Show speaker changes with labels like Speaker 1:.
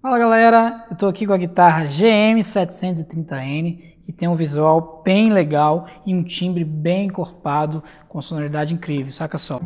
Speaker 1: Fala galera, eu estou aqui com a guitarra GM730N que tem um visual bem legal e um timbre bem encorpado com sonoridade incrível, saca só.